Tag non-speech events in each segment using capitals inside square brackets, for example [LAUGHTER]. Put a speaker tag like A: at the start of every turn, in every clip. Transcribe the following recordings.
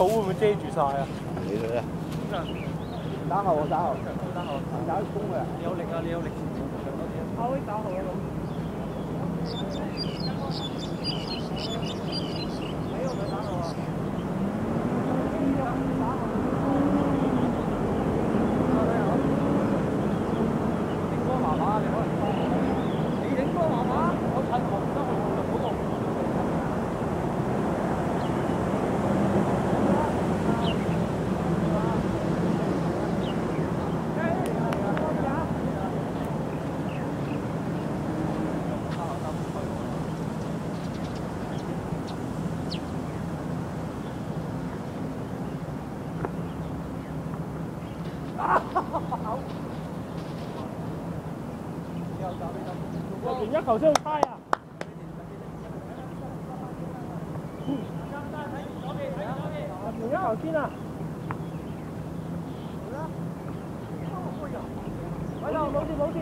A: 草會唔會遮住晒啊？
B: 你佢啦。
C: 打後啊打後，
A: 打後，
C: 打攻嘅。
A: 你有力啊！你有力。
C: 我會打後啊咁。沒有沒打後啊。
A: 影波麻麻，你可能你影波麻麻，我睇我唔得，我就嗰個。
C: 入 [LAUGHS] 完一球先去猜啊！入完一球先啊！喺度冇事冇事。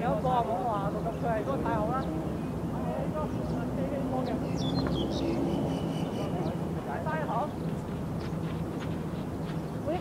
A: 有一個啊，冇話六十歲係嗰個大學啦。大學。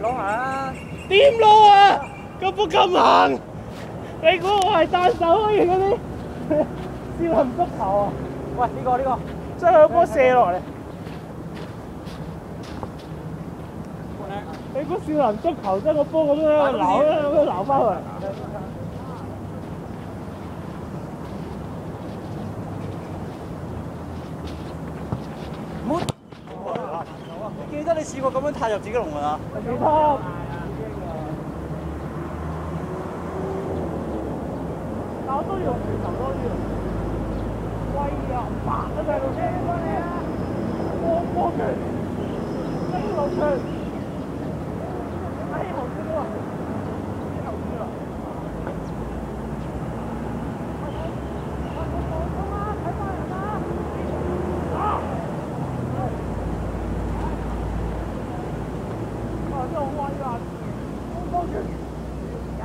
A: 攞下啊！
C: 點攞啊？咁波咁行，你估我係單手可以嗰啲 [LAUGHS] 少林足球啊？
A: 喂，呢個呢個。
C: 將個波射落嚟。你估少林足球將個波咁樣喺度撈咧，咁樣撈翻去？
A: 你試過咁樣踏入自己龍門啊？
C: 幾多？我都用拳頭多啲啊！喂啊！啪一齊路車過嚟啊！波波拳，升路拳，哎好高啊！好高啊！哇！真係好威啊！波波拳，呀！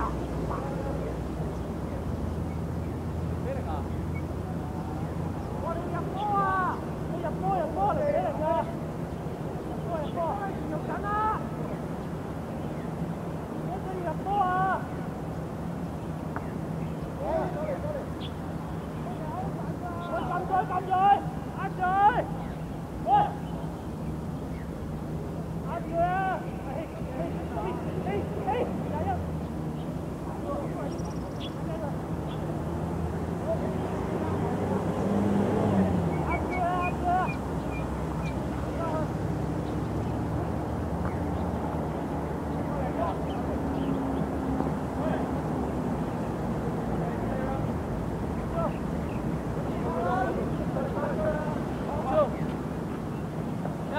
A: 咩嚟㗎？
C: 我哋入波啊！你入波入波嚟俾人㗎！入波入波，入緊啦！我都要入波啊！喂，撳嘴撳嘴，壓嘴！喂，壓住啊！嘿嘿嘿嘿，加油！壓住啊！壓住啊！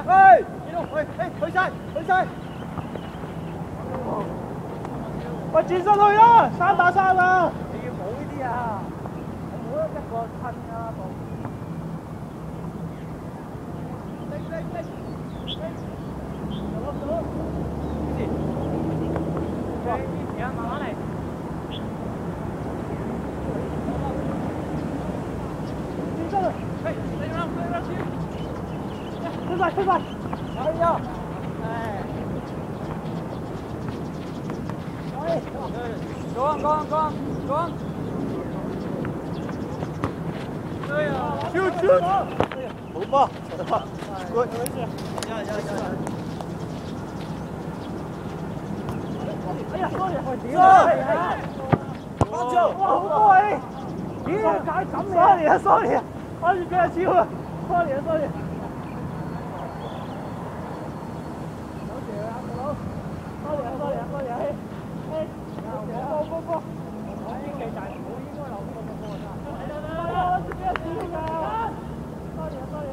A: 喂，見到喂，誒，去晒，去晒。
C: 喂，轉身去啦，三打三啊！
A: 你要冇呢啲啊！冇得一個親啊，冇。拎拎拎拎，走走。支持。哇！支持啊，慢慢嚟。
C: 轉身啊！
A: 嘿，你讓你讓去。
C: 出晒出晒！
A: 哎呀！哎。哎，go on, go on, go on, go on. 对呀，
C: 就就
A: 好吧，好吧，
C: 我没事。
A: 呀呀呀！
C: 哎呀，sorry，我屌
A: 啊
C: 翻招，哇，好多啊咦！解咁嘅？sorry 啊，sorry 啊，我住俾阿超啊，sorry 啊，sorry。多謝啊，大佬，sorry 啊，sorry 啊，sorry 啊，嘿，嘿，波波波，我應該就係我應該留波波波㗎。係啊，我住俾阿超㗎，sorry 啊，sorry。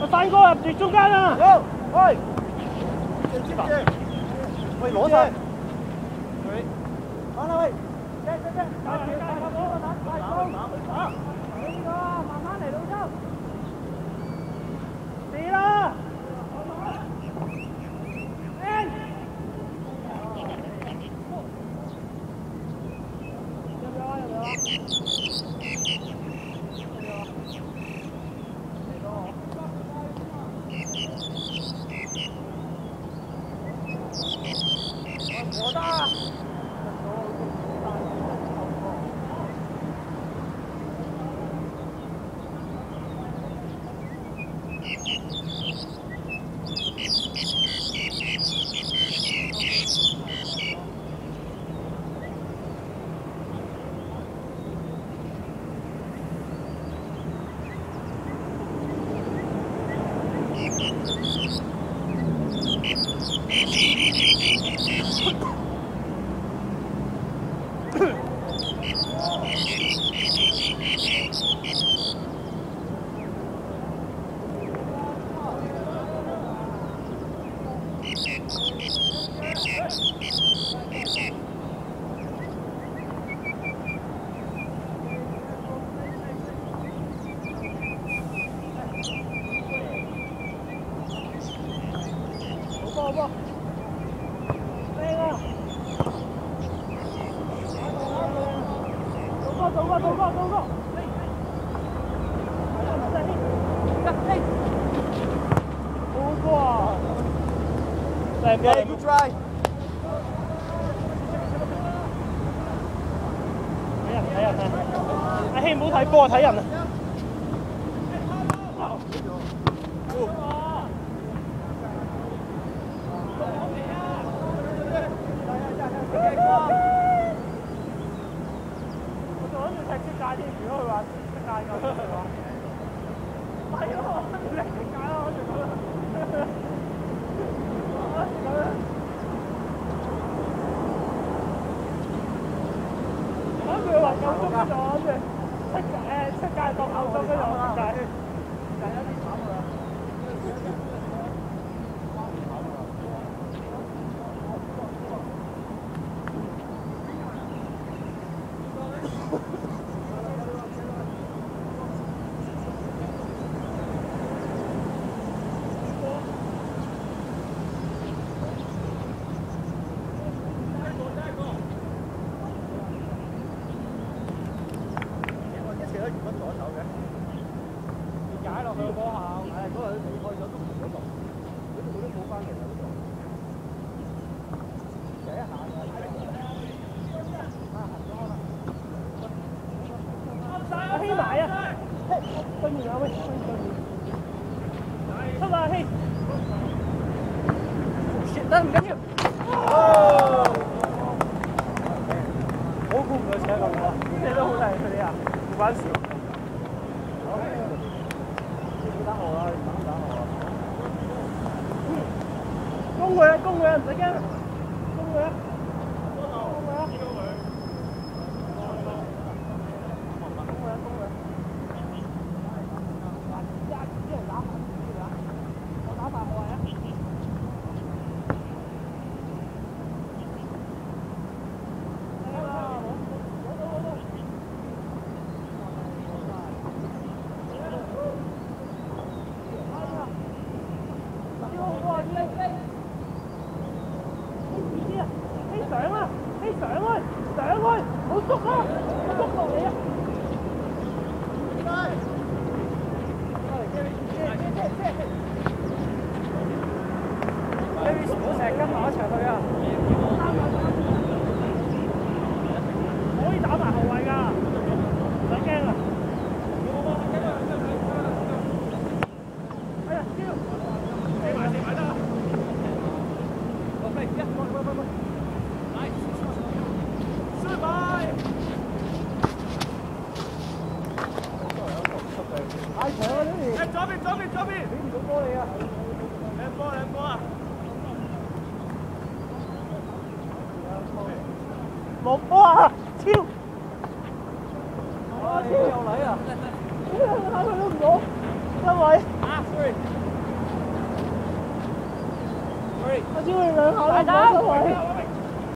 C: 啊，大哥入住中间啊！
A: 好，喂，接接接，喂，攞晒，喂，完啦喂，
C: 接接接，打，走過走過走過走過，係啊，咪真係，得嘿，好波啊！靚波
A: Okay, good try.
C: 睇人睇人啊！阿希唔好睇波啊，睇人啊！住踢出界添，如果佢話出界咁嘅話，係咯，踢出界啦，我仲覺得。咁樣我諗佢話夠鐘嗰度，我諗住出界誒出界當夠鐘嗰度出界。
A: 我一斜都移不左手嘅，
C: 踩落去嗰下，
A: 係嗰日離開咗都唔嗰度，嗰度都冇翻嚟嗰度。第一下
C: 阿希埋啊！對面啊喂，對面。出啦。希！
A: 得唔緊要。
C: 我估唔到扯咁多，射得好靚佢哋啊，唔關事。
A: 打我啊！打！
C: 攻佢啊！攻佢啊！唔使驚，攻佢啊！攻佢啊！攻佢啊！攻佢啊！一一人打埋，我打大我係啊！嚟啦！攞到攞到！超好啊！飛飛！飛啊！飛上啊！飛上去！上去！好縮啊！縮落嚟啊！
A: 你唔好成日跟埋一齊去啊！
C: 可以打埋後衞㗎，唔使驚啊！哎呀，超！四埋四埋得啦！
A: 落飛一，喂喂喂喂！
C: 四埋！
A: 太長
C: 左边，左边，左边！
A: 你唔好波你啊，
C: 两波，两波啊！